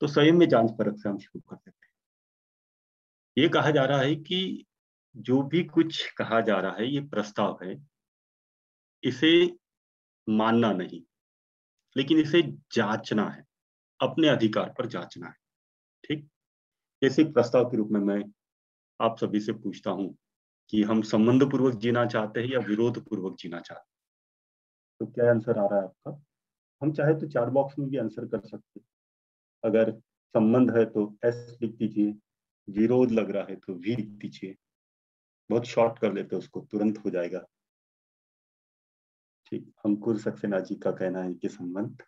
तो स्वयं में जाँच परख से हम शुरू कर सकते हैं। ये कहा जा रहा है कि जो भी कुछ कहा जा रहा है, ये प्रस्ताव है, इसे मानना नहीं, लेकिन इसे जांचना है, अपने अधिकार पर जांचना है, ठीक? जैसे प्रस्ताव के रूप में मैं आप सभी से पूछता हूँ कि हम संबंध पूर्वक जीना चाहते हैं या विरोध पूर्वक जीना चाहते हैं? तो क्या आंसर आ रहा है आपका? हम चाहे तो चार बॉक्स में भी आंसर कर सकते अगर संबंध है तो एस लिख दीजिए, विरोध लग रहा है तो वी लिख दीजिए। बहुत शॉर्ट कर लेते हैं उसको, तुरंत हो जाएगा। ठीक अंकुर सक्सेना जी का कहना है कि संबंध।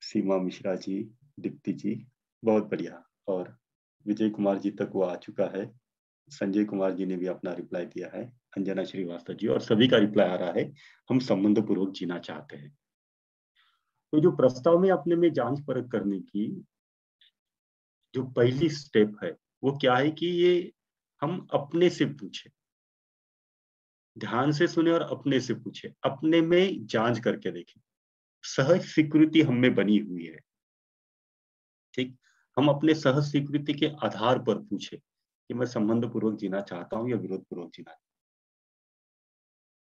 सीमा मिश्रा जी, दीप्ति जी, बहुत बढ़िया। और विजय कुमार जी तक वो आ चुका है। संजय कुमार जी ने भी अपना रिप्लाई दिया है। अंजना श्रीवास्तव जी, और सभी का रिप्लाई आ रहा है। हम संबंध पूर्वक जीना चाहते हैं। तो जो प्रस्ताव में अपने में जाँच परख करने की, जो पहली स्टेप है, वो क्या है कि ये हम अपने से पूछे। ध्यान से सुने और अपने से पूछे। अपने में जाँच करके देखें। सहज स्वीकृति हम बनी हुई है। ठीक? हम अपने सहज स्वीकृति के आधार पर पूछे कि मैं संबंध पूर्वक जीना चाहता हूँ या विरोध पूर्वक जीना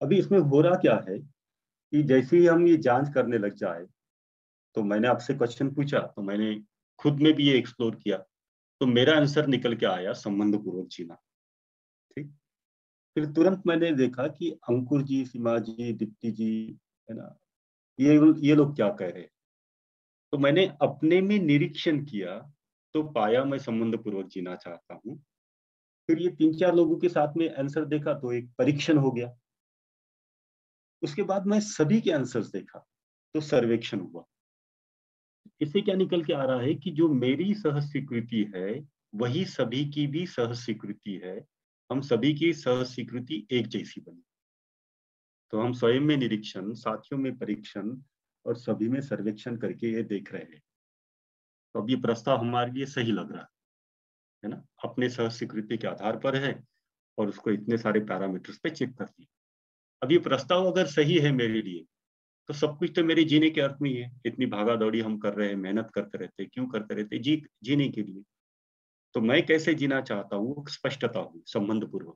अभी इसमें हो रहा क्या है कि जैसे ही हम ये जाँच करने लग जाए तो मैंने आपसे क्वेश्चन पूछा तो मैंने खुद में भी ये एक्सप्लोर किया। तो मेरा आंसर निकल के आया संबंध पूर्वक जीना। ठीक? फिर तुरंत मैंने देखा कि अंकुर जी, सीमा जी, दीप्ति जी, है ना, ये ये लोग क्या कह रहे तो मैंने अपने में निरीक्षण किया तो पाया मैं संबंध पूर्वक जीना चाहता हूँ। फिर ये तीन चार लोगों के साथ में आंसर देखा तो एक परीक्षण हो गया। उसके बाद मैं सभी के आंसर्स देखा तो सर्वेक्षण हुआ। इससे क्या निकल के आ रहा है कि जो मेरी सह स्वीकृति है, वही सभी की भी सह स्वीकृति है। हम सभी की सह स्वीकृति एक जैसी बनी। तो हम स्वयं में निरीक्षण, साथियों में परीक्षण और सभी में सर्वेक्षण करके ये देख रहे हैं। तो अब ये प्रस्ताव हमारे लिए सही लग रहा है ना? अपने सह स्वीकृति के आधार पर है और उसको इतने सारे पैरामीटर्स पे चेक कर दिया अब ये प्रस्ताव अगर सही है मेरे लिए तो सब कुछ तो मेरे जीने के अर्थ में ही है। इतनी भागा दौड़ी हम कर रहे हैं, मेहनत करते रहते हैं, क्यों करते रहते जी, जीने के लिए। तो मैं कैसे जीना चाहता हूँ? स्पष्टता हुई संबंध पूर्वक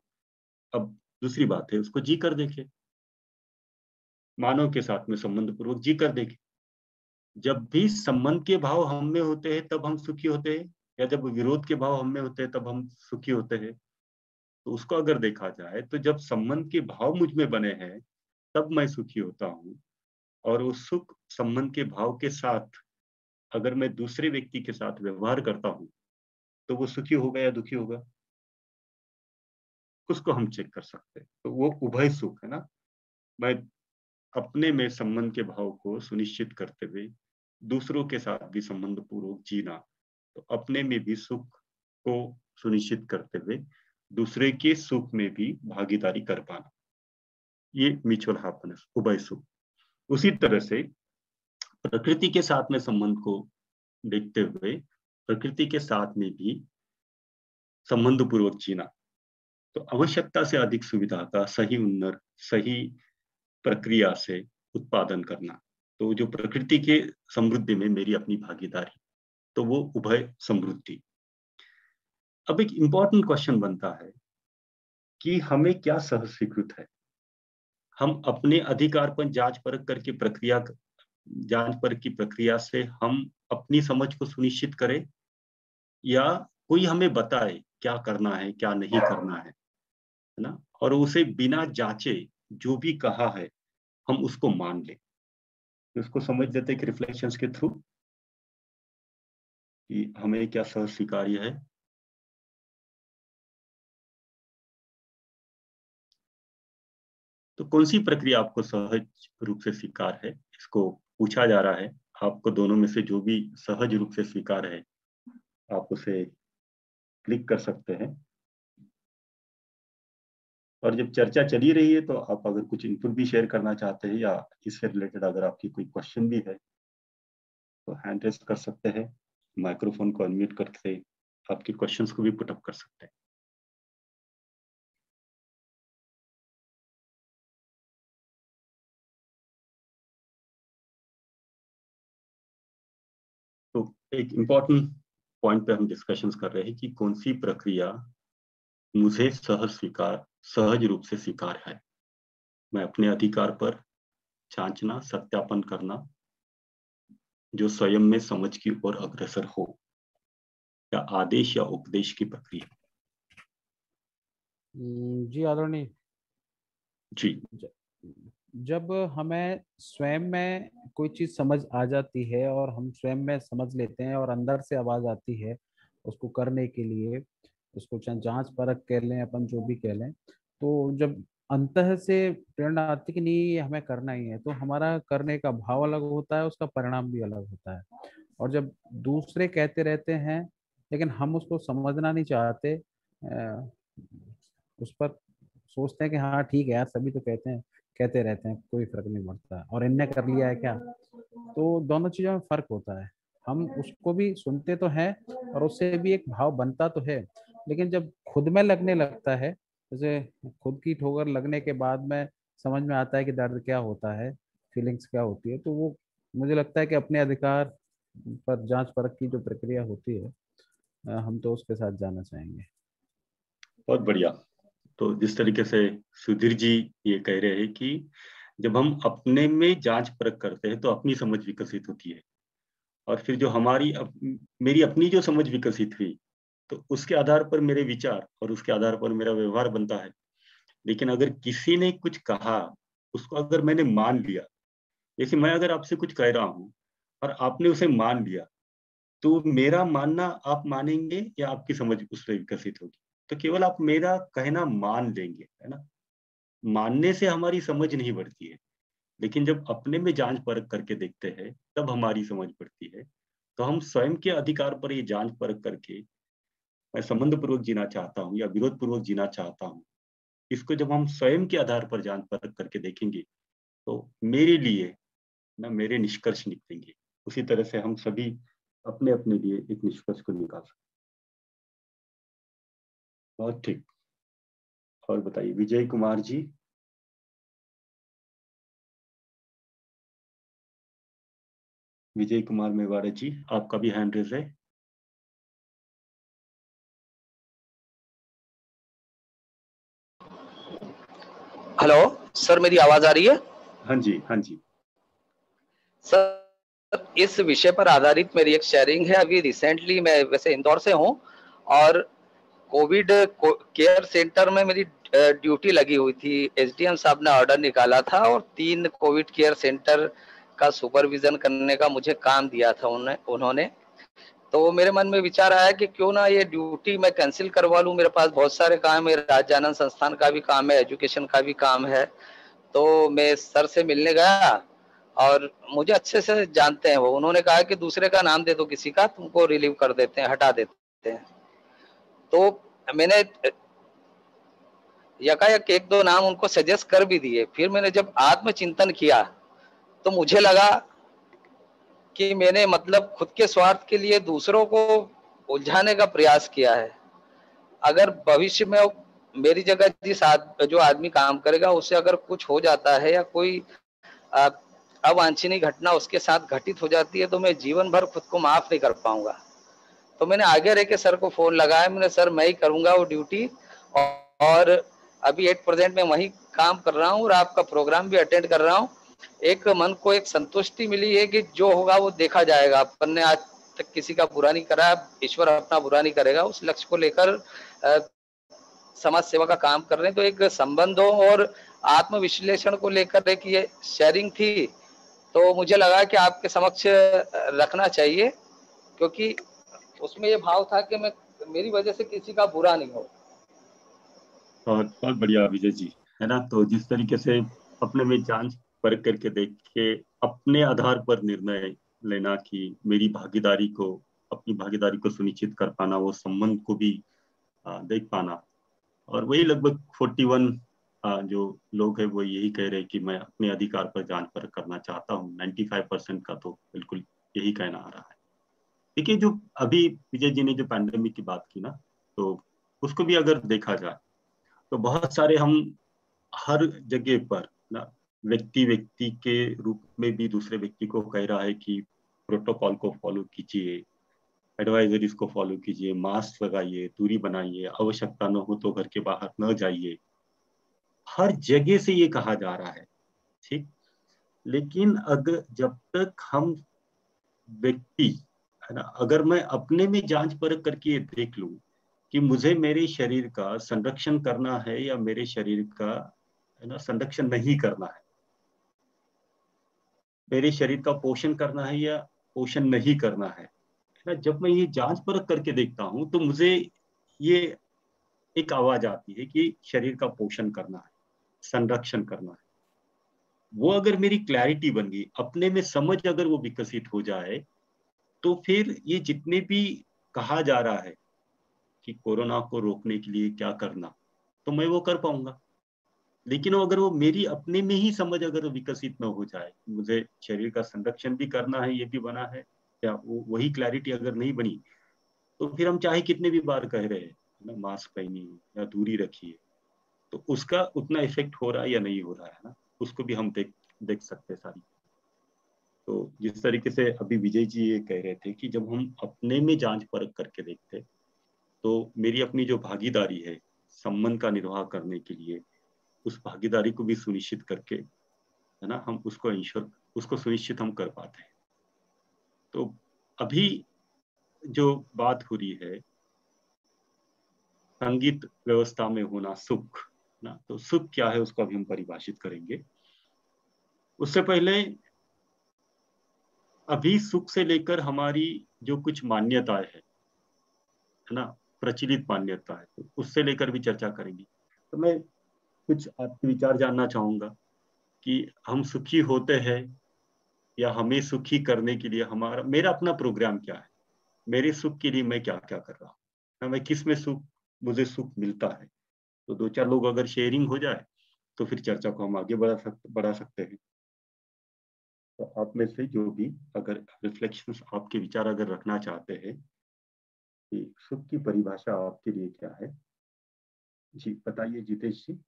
अब दूसरी बात है, उसको जी कर देखे। मानव के साथ में संबंध पूर्वक जी कर देखे। जब भी संबंध के भाव हम में होते हैं, तब हम सुखी होते हैं, या जब विरोध के भाव हम में होते हैं, तब हम सुखी होते हैं। तो उसको अगर देखा जाए तो जब संबंध के भाव मुझमें बने हैं, तब मैं सुखी होता हूँ। और उस सुख संबंध के भाव के साथ अगर मैं दूसरे व्यक्ति के साथ व्यवहार करता हूँ तो वो सुखी होगा या दुखी होगा? उसको हम चेक कर सकते हैं। तो वो उभय सुख है ना? मैं अपने में संबंध के भाव को सुनिश्चित करते हुए दूसरों के साथ भी संबंध पूर्वक जीना तो अपने में भी सुख को सुनिश्चित करते हुए दूसरे के सुख में भी भागीदारी कर पाना। ये म्यूचुअल हैप्पीनेस उभय सुख। उसी तरह से प्रकृति के साथ में संबंध को देखते हुए प्रकृति के साथ में भी संबंध पूर्वक जीना। तो आवश्यकता से अधिक सुविधा का सही उन्नर, सही प्रक्रिया से उत्पादन करना। तो जो प्रकृति के समृद्धि में मेरी अपनी भागीदारी तो वो उभय समृद्धि। अब एक इंपॉर्टेंट क्वेश्चन बनता है कि हमें क्या सह स्वीकृत है? हम अपने अधिकार पर जाँच परख करके प्रक्रिया जाँच परख की प्रक्रिया से हम अपनी समझ को सुनिश्चित करें या कोई हमें बताए क्या करना है, क्या नहीं करना है है ना? और उसे बिना जांचे जो भी कहा है, हम उसको मान लें। उसको समझ लेते कि रिफ्लेक्शंस के थ्रू कि हमें क्या सह स्वीकार्य है। तो कौन सी प्रक्रिया आपको सहज रूप से स्वीकार है? इसको पूछा जा रहा है। आपको दोनों में से जो भी सहज रूप से स्वीकार है, आप उसे क्लिक कर सकते हैं। और जब चर्चा चली रही है तो आप अगर कुछ इनपुट भी शेयर करना चाहते हैं या इससे रिलेटेड अगर आपकी कोई क्वेश्चन भी है तो हैंड रेस्ट कर सकते हैं। माइक्रोफोन को अनम्यूट करके आपके क्वेश्चंस को भी पुटअप कर सकते हैं। एक इम्पोर्टेंट पॉइंट पे हम डिस्कशंस कर रहे हैं कि कौन सी प्रक्रिया मुझे सहज स्वीकार सहज रूप से स्वीकार है। मैं अपने अधिकार पर जांचना सत्यापन करना जो स्वयं में समझ की ओर अग्रसर हो या आदेश या उपदेश की प्रक्रिया। हम्म, जी आदरणीय। जी। जब हमें स्वयं में कोई चीज़ समझ आ जाती है और हम स्वयं में समझ लेते हैं और अंदर से आवाज़ आती है उसको करने के लिए, उसको चाहे जाँच परख कह लें, अपन जो भी कह लें तो जब अंत से प्रेरणा आती कि नहीं, ये हमें करना ही है तो हमारा करने का भाव अलग होता है, उसका परिणाम भी अलग होता है। और जब दूसरे कहते रहते हैं, लेकिन हम उसको समझना नहीं चाहते उस पर सोचते हैं कि हाँ ठीक है यार, सभी तो कहते हैं। कहते रहते हैं, कोई फ़र्क नहीं पड़ता। और इनने कर लिया है क्या? तो दोनों चीज़ों में फ़र्क होता है। हम उसको भी सुनते तो हैं और उससे भी एक भाव बनता तो है। लेकिन जब खुद में लगने लगता है, जैसे खुद की ठोकर लगने के बाद में समझ में आता है कि दर्द क्या होता है फीलिंग्स क्या होती है तो वो मुझे लगता है कि अपने अधिकार पर जाँच परख की जो प्रक्रिया होती है हम तो उसके साथ जाना चाहेंगे। बहुत बढ़िया। तो जिस तरीके से सुधीर जी ये कह रहे हैं कि जब हम अपने में जाँच परख करते हैं तो अपनी समझ विकसित होती है। और फिर जो हमारी अप, मेरी अपनी जो समझ विकसित हुई तो उसके आधार पर मेरे विचार और उसके आधार पर मेरा व्यवहार बनता है। लेकिन अगर किसी ने कुछ कहा उसको अगर मैंने मान लिया जैसे मैं अगर आपसे कुछ कह रहा हूँ और आपने उसे मान लिया तो मेरा मानना आप मानेंगे या आपकी समझ उस पर विकसित होगी? तो केवल आप मेरा कहना मान लेंगे, है ना? मानने से हमारी समझ नहीं बढ़ती है। लेकिन जब अपने में जाँच परख करके देखते हैं, तब हमारी समझ बढ़ती है। तो हम स्वयं के अधिकार पर ये जाँच परख करके मैं संबंध पूर्वक जीना चाहता हूँ या विरोध पूर्वक जीना चाहता हूँ, इसको जब हम स्वयं के आधार पर जाँच परख करके देखेंगे तो मेरे लिए ना, मेरे निष्कर्ष निकलेंगे। उसी तरह से हम सभी अपने अपने लिए एक निष्कर्ष को निकाल सकते बहुत ठीक। और बताइए विजय कुमार जी? विजय कुमार मेवाड़ा जी आपका भी हैंड रेज है। हेलो सर मेरी आवाज़ आ रही है? हाँ जी हाँ जी। सर इस विषय पर आधारित मेरी एक शेयरिंग है। अभी रिसेंटली मैं वैसे इंदौर से हूँ और कोविड केयर सेंटर में मेरी ड्यूटी लगी हुई थी। एसडीएम साहब ने ऑर्डर निकाला था और तीन कोविड केयर सेंटर का सुपरविजन करने का मुझे काम दिया था उन्होंने उन्होंने। तो मेरे मन में विचार आया कि क्यों ना ये ड्यूटी मैं कैंसिल करवा लूँ। मेरे पास बहुत सारे काम है, राज्य संस्थान का भी काम है, एजुकेशन का भी काम है। तो मैं सर से मिलने गया और मुझे अच्छे से जानते हैं वो। उन्होंने कहा कि दूसरे का नाम दे दो किसी का, तुमको रिलीव कर देते हैं, हटा देते हैं। तो मैंने, यकायक एक दो नाम उनको सजेस्ट कर भी दिए। फिर मैंने जब आत्मचिंतन किया तो मुझे लगा कि मैंने मतलब खुद के स्वार्थ के लिए दूसरों को उलझाने का प्रयास किया है। अगर भविष्य में मेरी जगह जिस जो आदमी काम करेगा उससे अगर कुछ हो जाता है या कोई अवांछनीय घटना उसके साथ घटित हो जाती है तो मैं जीवन भर खुद को माफ़ नहीं कर पाऊँगा। तो मैंने आगे रह के सर को फ़ोन लगाया, मैंने, सर, मैं ही करूँगा वो ड्यूटी और अभी एट प्रेजेंट में वही काम कर रहा हूँ और आपका प्रोग्राम भी अटेंड कर रहा हूँ। एक मन को एक संतुष्टि मिली है कि जो होगा वो देखा जाएगा। अपन ने आज तक किसी का बुरा नहीं करा, ईश्वर अपना बुरा नहीं करेगा, उस लक्ष्य को लेकर समाज सेवा का काम कर रहे हैं। तो एक संबंधों और आत्मविश्लेषण को लेकर एक ये शेयरिंग थी तो मुझे लगा कि आपके समक्ष रखना चाहिए, क्योंकि उसमें ये भाव था कि मैं, मेरी वजह से किसी का बुरा नहीं हो। बहुत बहुत बढ़िया विजय जी, है ना? तो जिस तरीके से अपने में जाँच परख करके देख के अपने आधार पर निर्णय लेना कि मेरी भागीदारी को, अपनी भागीदारी को सुनिश्चित कर पाना, वो संबंध को भी देख पाना। और वही लगभग फोर्टी वन जो लोग है, वो यही कह रहे हैं कि मैं अपने अधिकार पर जाँच परख करना चाहता हूँ। नाइन्टी फाइव परसेंट का तो बिल्कुल यही कहना आ रहा है। देखिए, जो अभी विजय जी ने जो पैंडेमिक की बात की ना तो उसको भी अगर देखा जाए तो बहुत सारे हम हर जगह पर ना, व्यक्ति व्यक्ति के रूप में भी दूसरे व्यक्ति को कह रहा है कि प्रोटोकॉल को फॉलो कीजिए एडवाइजरीज को फॉलो कीजिए मास्क लगाइए, दूरी बनाइए, आवश्यकता न हो तो घर के बाहर न जाइए। हर जगह से ये कहा जा रहा है, ठीक? लेकिन अगर जब तक हम व्यक्ति है ना? अगर मैं अपने में जाँच परख करके ये देख लू कि मुझे मेरे शरीर का संरक्षण करना है या मेरे शरीर का, है ना, संरक्षण नहीं करना है, मेरे शरीर का पोषण करना है या पोषण नहीं करना है ना? जब मैं ये जाँच परख करके देखता हूँ तो मुझे ये एक आवाज़ आती है कि शरीर का पोषण करना है, संरक्षण करना है। वो अगर मेरी क्लैरिटी बन गई, अपने में समझ अगर वो विकसित हो जाए तो फिर ये जितने भी कहा जा रहा है कि कोरोना को रोकने के लिए क्या करना तो मैं वो कर पाऊँगा। लेकिन अगर वो मेरी अपने में ही समझ अगर विकसित न हो जाए, मुझे शरीर का संरक्षण भी करना है, ये भी बना है, या वो, वही क्लैरिटी अगर नहीं बनी तो फिर हम चाहे कितने भी बार कह रहे हैं, ना मास्क पहनिए या दूरी रखिए। तो उसका उतना इफ़ेक्ट हो रहा है या नहीं हो रहा है ना, उसको भी हम देख देख सकते सारी। तो जिस तरीके से अभी विजय जी ये कह रहे थे कि जब हम अपने में जाँच परख करके देखते तो मेरी अपनी जो भागीदारी है संबंध का निर्वाह करने के लिए, उस भागीदारी को भी सुनिश्चित करके, है ना, हम उसको इंश्योर उसको सुनिश्चित हम कर पाते हैं। तो अभी जो बात हो रही है, संगीत व्यवस्था में होना सुख ना तो सुख क्या है उसको अभी हम परिभाषित करेंगे। उससे पहले अभी सुख से लेकर हमारी जो कुछ मान्यताएँ है है ना, प्रचलित मान्यता है, उससे लेकर भी चर्चा करेंगे। तो मैं कुछ आपके विचार जानना चाहूँगा कि हम सुखी होते हैं या हमें सुखी करने के लिए हमारा, मेरा अपना प्रोग्राम क्या है? मेरे सुख के लिए मैं क्या क्या कर रहा हूँ? मैं किसमें सुख, मुझे सुख मिलता है? तो दो चार लोग अगर शेयरिंग हो जाए तो फिर चर्चा को हम आगे बढ़ा सकते बढ़ा सकते हैं। तो आप में से जो भी अगर रिफ्लेक्शन आपके विचार अगर रखना चाहते हैं कि सुख की परिभाषा आपके लिए क्या है? जी बताइए जितेश जी।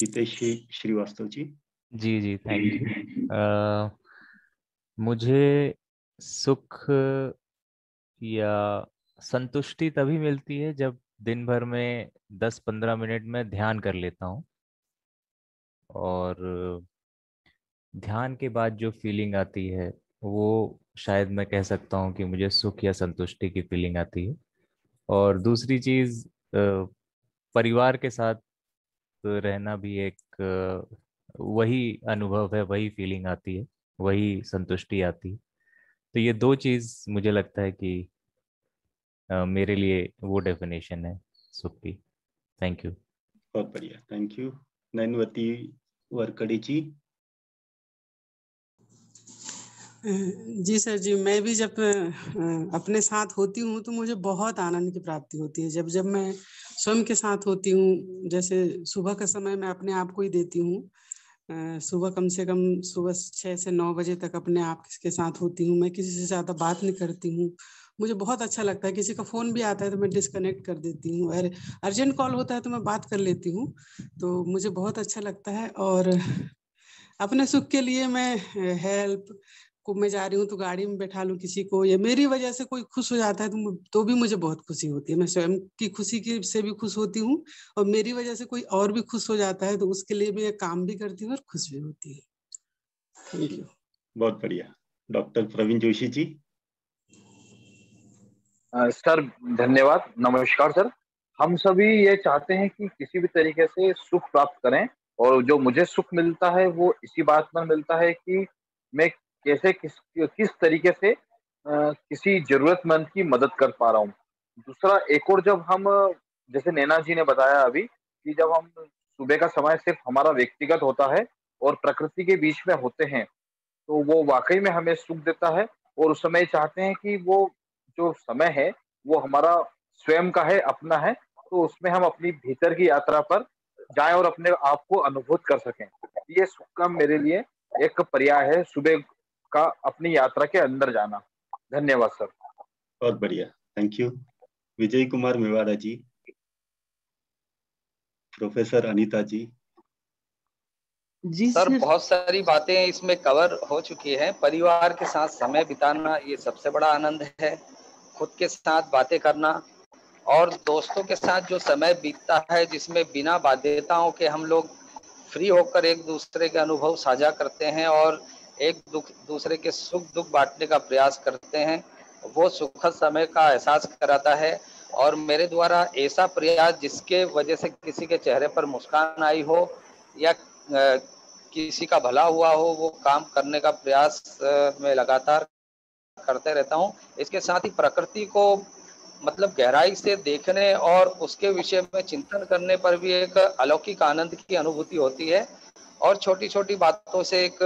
जितेश जी श्रीवास्तव जी। जी जी थैंक यू मुझे सुख या संतुष्टि तभी मिलती है जब दिन भर में 10-15 मिनट में ध्यान कर लेता हूँ। और ध्यान के बाद जो फीलिंग आती है, वो शायद मैं कह सकता हूँ कि मुझे सुख या संतुष्टि की फीलिंग आती है। और दूसरी चीज़ परिवार के साथ रहना भी एक वही अनुभव है, वही फीलिंग आती है, वही संतुष्टि आती है। तो ये दो चीज़ मुझे लगता है कि मेरे लिए वो डेफिनेशन है, सुख की। थैंक यू बहुत बढ़िया। थैंक यू नैनवती वरकड़ी जी जी सर, जी, मैं भी जब अपने साथ होती हूँ तो मुझे बहुत आनंद की प्राप्ति होती है। जब जब मैं स्वयं के साथ होती हूँ, जैसे सुबह का समय मैं अपने आप को ही देती हूँ सुबह कम से कम सुबह छः से नौ बजे तक अपने आप के साथ होती हूँ, मैं किसी से ज़्यादा बात नहीं करती हूँ। मुझे बहुत अच्छा लगता है, किसी का फ़ोन भी आता है तो मैं डिस्कनेक्ट कर देती हूँ और अर्जेंट कॉल होता है तो मैं बात कर लेती हूँ तो मुझे बहुत अच्छा लगता है और अपने सुख के लिए मैं हेल्प को मैं जा रही हूँ तो गाड़ी में बैठा लूँ किसी को या मेरी वजह से कोई खुश हो जाता है तो तो भी मुझे बहुत खुशी होती है। मैं स्वयं की खुशी की से भी खुश होती हूँ और मेरी वजह से कोई और भी खुश हो जाता है तो उसके लिए मैं काम भी करती हूँ और खुश भी होती है। थैंक यू बहुत बढ़िया। डॉक्टर प्रवीण जोशी जी। सर धन्यवाद। नमस्कार सर। हम सभी ये चाहते हैं कि किसी भी तरीके से सुख प्राप्त करें और जो मुझे सुख मिलता है वो इसी बात में मिलता है कि मैं कैसे किस किस तरीके से आ, किसी जरूरतमंद की मदद कर पा रहा हूँ। दूसरा एक और जब हम जैसे नैना जी ने बताया अभी कि जब हम सुबह का समय सिर्फ़ हमारा व्यक्तिगत होता है और प्रकृति के बीच में होते हैं तो वो वाकई में हमें सुख देता है और उस समय चाहते हैं कि वो जो समय है वो हमारा स्वयं का है अपना है तो उसमें हम अपनी भीतर की यात्रा पर जाएँ और अपने आप को अनुभूत कर सकें। ये सुख का मेरे लिए एक पर्याय है सुबह का अपनी यात्रा के अंदर जाना। धन्यवाद सर। बहुत बढ़िया। Thank you Vijay Kumar Mewada ji. Professor Anita ji. Ji sir बहुत सारी बातें इसमें कवर हो चुकी हैं। परिवार के साथ समय बिताना ये सबसे बड़ा आनंद है। खुद के साथ बातें करना और दोस्तों के साथ जो समय बीतता है जिसमें बिना बाध्यताओं के हम लोग फ्री होकर एक दूसरे के अनुभव साझा करते हैं और एक दुख, दूसरे के सुख दुख बांटने का प्रयास करते हैं। वो सुखद समय का एहसास कराता है और मेरे द्वारा ऐसा प्रयास जिसके वजह से किसी के चेहरे पर मुस्कान आई हो या किसी का भला हुआ हो, वो काम करने का प्रयास में लगातार करते रहता हूँ। इसके साथ ही प्रकृति को मतलब गहराई से देखने और उसके विषय में चिंतन करने पर भी एक अलौकिक आनंद की अनुभूति होती है। और छोटी छोटी बातों से एक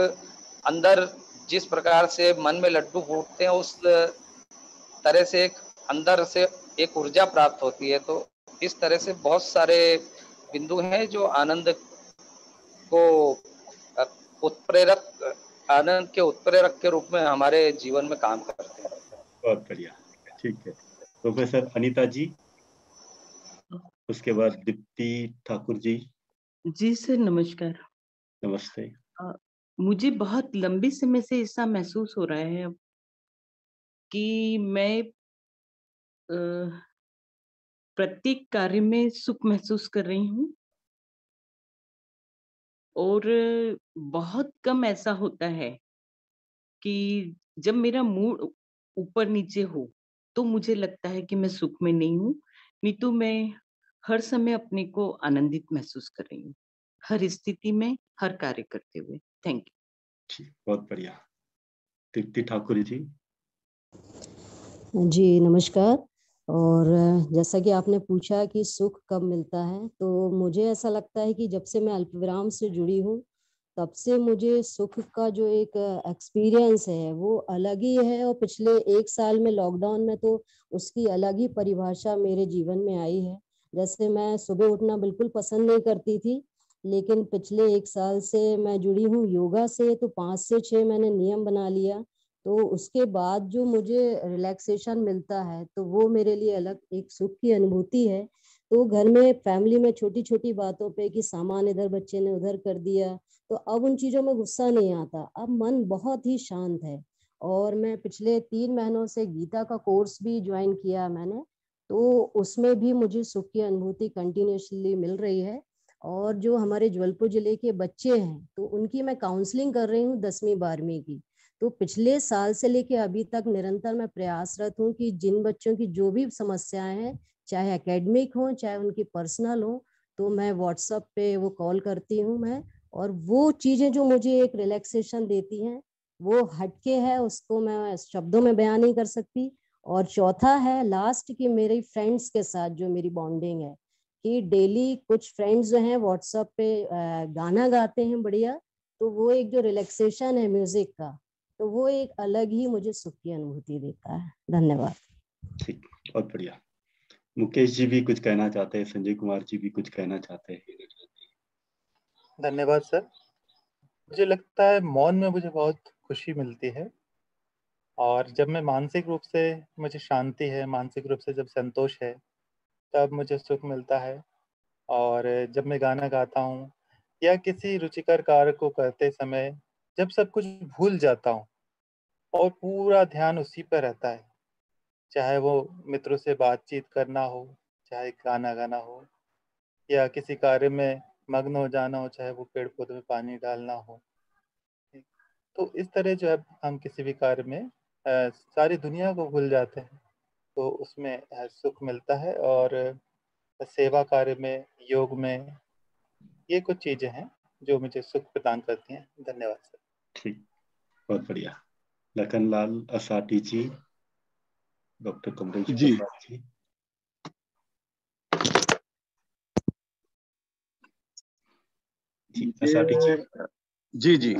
अंदर जिस प्रकार से मन में लड्डू फूटते हैं उस तरह से एक अंदर से एक ऊर्जा प्राप्त होती है। तो इस तरह से बहुत सारे बिंदु हैं जो आनंद को उत्प्रेरक आनंद के उत्प्रेरक के रूप में हमारे जीवन में काम करते हैं। बहुत बढ़िया। ठीक है। प्रोफेसर अनीता जी उसके बाद दीप्ति ठाकुर जी। जी सर नमस्कार। नमस्ते। मुझे बहुत लंबे समय से ऐसा महसूस हो रहा है कि मैं प्रत्येक कार्य में सुख महसूस कर रही हूँ। और बहुत कम ऐसा होता है कि जब मेरा मूड ऊपर नीचे हो तो मुझे लगता है कि मैं सुख में नहीं हूँ, नहीं तो मैं हर समय अपने को आनंदित महसूस कर रही हूँ, हर स्थिति में, हर कार्य करते हुए। थैंक यू बहुत बढ़िया। तृप्ति ठाकुर जी। जी नमस्कार। और जैसा कि आपने पूछा कि सुख कब मिलता है तो मुझे ऐसा लगता है कि जब से मैं अल्पविराम से जुड़ी हूँ तब से मुझे सुख का जो एक एक्सपीरियंस है वो अलग ही है। और पिछले एक साल में लॉकडाउन में तो उसकी अलग ही परिभाषा मेरे जीवन में आई है। जैसे मैं सुबह उठना बिल्कुल पसंद नहीं करती थी लेकिन पिछले एक साल से मैं जुड़ी हूँ योगा से तो पाँच से छः मैंने नियम बना लिया। तो उसके बाद जो मुझे रिलैक्सेशन मिलता है तो वो मेरे लिए अलग एक सुख की अनुभूति है। तो घर में फैमिली में छोटी छोटी बातों पे कि सामान इधर बच्चे ने उधर कर दिया तो अब उन चीज़ों में गुस्सा नहीं आता। अब मन बहुत ही शांत है। और मैं पिछले तीन महीनों से गीता का कोर्स भी ज्वाइन किया मैंने तो उसमें भी मुझे सुख की अनुभूति कंटिन्यूसली मिल रही है। और जो हमारे जबलपुर ज़िले के बच्चे हैं तो उनकी मैं काउंसलिंग कर रही हूँ दसवीं, बारहवीं की। तो पिछले साल से लेके अभी तक निरंतर मैं प्रयासरत हूँ कि जिन बच्चों की जो भी समस्याएँ हैं, चाहे एकेडमिक हो, चाहे उनकी पर्सनल हो तो मैं व्हाट्सअप पे वो कॉल करती हूँ मैं और वो चीज़ें जो मुझे एक रिलैक्सेशन देती हैं, वो हटके है, उसको मैं शब्दों में बयान नहीं कर सकती। और चौथा है लास्ट की मेरी फ्रेंड्स के साथ जो मेरी बॉन्डिंग है कि डेली कुछ फ्रेंड्स जो हैं व्हाट्सएप पे गाना गाते हैं बढ़िया तो वो एक जो रिलैक्सेशन है म्यूज़िक का तो वो एक अलग ही मुझे सुख की अनुभूति देता है। धन्यवाद। ठीक बहुत बढ़िया। मुकेश जी भी कुछ कहना चाहते हैं संजय कुमार जी भी कुछ कहना चाहते हैं। धन्यवाद सर। मुझे लगता है मौन में मुझे बहुत खुशी मिलती है और जब मैं मानसिक रूप से मुझे शांति है मानसिक रूप से जब संतोष है तब मुझे सुख मिलता है। और जब मैं गाना गाता हूँ या किसी रुचिकर कार्य को करते समय जब सब कुछ भूल जाता हूँ और पूरा ध्यान उसी पर रहता है चाहे वो मित्रों से बातचीत करना हो चाहे गाना गाना हो या किसी कार्य में मग्न हो जाना हो चाहे वो पेड़ पौधे में पानी डालना हो। तो इस तरह जो है हम किसी भी कार्य में आ, सारी दुनिया को भूल जाते हैं। तो उसमें सुख मिलता है और सेवा कार्य में योग में ये कुछ चीज़ें हैं जो मुझे सुख प्रदान करती हैं। धन्यवाद सर। ठीक बहुत बढ़िया। लखन लाल असाटी जी डॉक्टर कमरेश जी। जी। जी जी।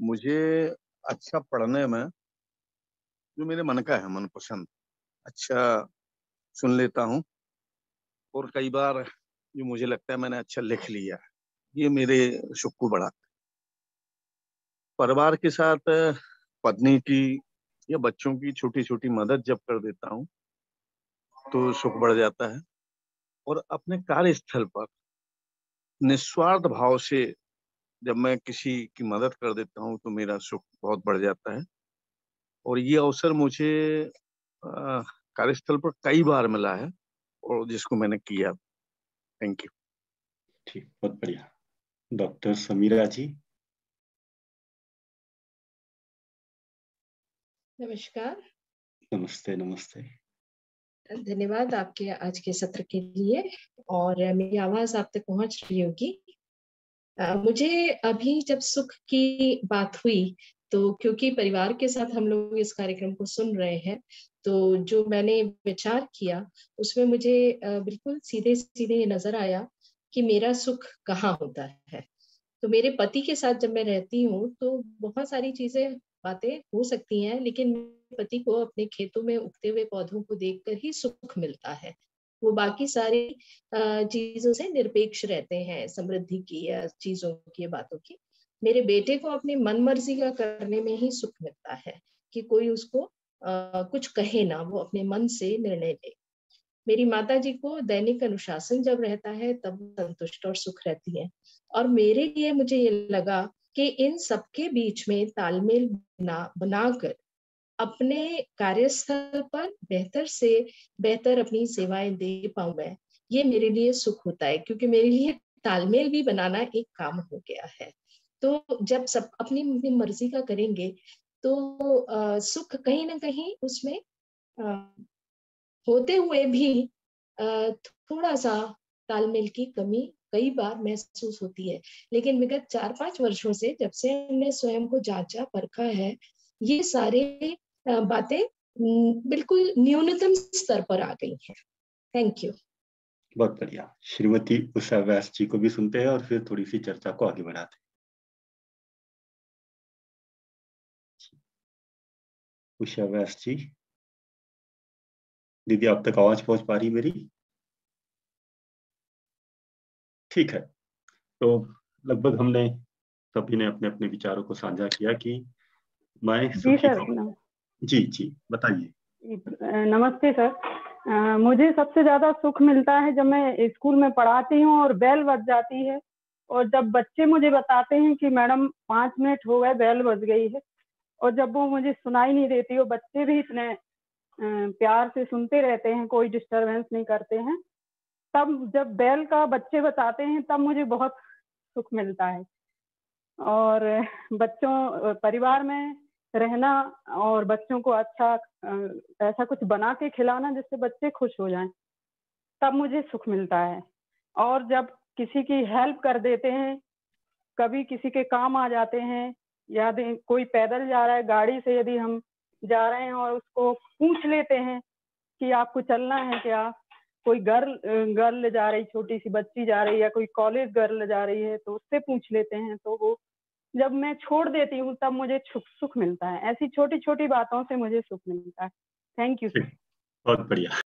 मुझे अच्छा पढ़ने में जो मेरे मन का है मन पसंद अच्छा सुन लेता हूँ। और कई बार जो मुझे लगता है मैंने अच्छा लिख लिया, ये मेरे सुख को बढ़ाता परिवार के साथ पत्नी की या बच्चों की छोटी छोटी मदद जब कर देता हूँ तो सुख बढ़ जाता है। और अपने कार्यस्थल पर निस्वार्थ भाव से जब मैं किसी की मदद कर देता हूँ तो मेरा सुख बहुत बढ़ जाता है। और ये अवसर मुझे कार्यस्थल पर कई बार मिला है और जिसको मैंने किया। थैंक यू ठीक बहुत बढ़िया। डॉक्टर समीरा जी। नमस्कार। नमस्ते नमस्ते। धन्यवाद आपके आज के सत्र के लिए और मेरी आवाज़ आप तक पहुँच रही होगी। मुझे अभी जब सुख की बात हुई तो क्योंकि परिवार के साथ हम लोग इस कार्यक्रम को सुन रहे हैं तो जो मैंने विचार किया, उसमें मुझे बिल्कुल सीधे सीधे नज़र आया कि मेरा सुख कहाँ होता है। तो मेरे पति के साथ जब मैं रहती हूँ तो बहुत सारी चीज़ें, बातें हो सकती हैं, लेकिन पति को अपने खेतों में उगते हुए पौधों को देखकर ही सुख मिलता है। वो बाकी सारी चीज़ों से निरपेक्ष रहते हैं, समृद्धि की या चीज़ों की, बातों की। मेरे बेटे को अपनी मन मर्ज़ी का करने में ही सुख मिलता है कि कोई उसको आ, कुछ कहे ना वो अपने मन से निर्णय ले। मेरी माता जी को दैनिक अनुशासन जब रहता है तब संतुष्ट और सुख रहती है। और मेरे लिए मुझे ये लगा कि इन सबके बीच में तालमेल बना बनाकर अपने कार्यस्थल पर बेहतर से बेहतर अपनी सेवाएँ दे पाऊँ मैं ये मेरे लिए सुख होता है क्योंकि मेरे लिए तालमेल भी बनाना एक काम हो गया है। तो जब सब अपनी अपनी मर्ज़ी का करेंगे तो आ, सुख कहीं ना कहीं उसमें आ, होते हुए भी आ, थोड़ा सा तालमेल की कमी कई बार महसूस होती है। लेकिन विगत चार पाँच वर्षों से जब से हमने स्वयं को जांचा परखा है ये सारे बातें बिल्कुल न्यूनतम स्तर पर आ गई हैं। Thank you. बहुत बढ़िया। श्रीमती उषा व्यास जी को भी सुनते हैं और फिर थोड़ी सी चर्चा को आगे बढ़ाते हैं। व्यास जी। दीदी आप तक आवाज़ पहुँच पा रही मेरी? ठीक है। तो लगभग हमने सभी ने अपने अपने विचारों को साझा किया कि मैं जी सर जी जी बताइए। नमस्ते सर। आ, मुझे सबसे ज़्यादा सुख मिलता है जब मैं स्कूल में पढ़ाती हूँ और बेल बज जाती है। और जब बच्चे मुझे बताते हैं कि मैडम पाँच मिनट हो गए बेल बज गई है। और जब वो मुझे सुनाई नहीं देती, वो बच्चे भी इतने प्यार से सुनते रहते हैं, कोई डिस्टरबेंस नहीं करते हैं, तब जब बैल का बच्चे बताते हैं, तब मुझे बहुत सुख मिलता है। और बच्चों, परिवार में रहना और बच्चों को अच्छा ऐसा कुछ बना के खिलाना जिससे बच्चे खुश हो जाएँ, तब मुझे सुख मिलता है। और जब किसी की हेल्प कर देते हैं, कभी किसी के काम आ जाते हैं या कोई पैदल जा रहा है, गाड़ी से यदि हम जा रहे हैं और उसको पूछ लेते हैं कि आपको चलना है क्या? कोई गर्ल गर्ल जा रही छोटी सी बच्ची जा रही है कोई कॉलेज गर्ल जा रही है तो उससे पूछ लेते हैं तो वो जब मैं छोड़ देती हूँ, तब मुझे सुख मिलता है। ऐसी छोटी छोटी बातों से मुझे सुख मिलता है। थैंक यू बहुत बढ़िया।